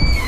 Yeah.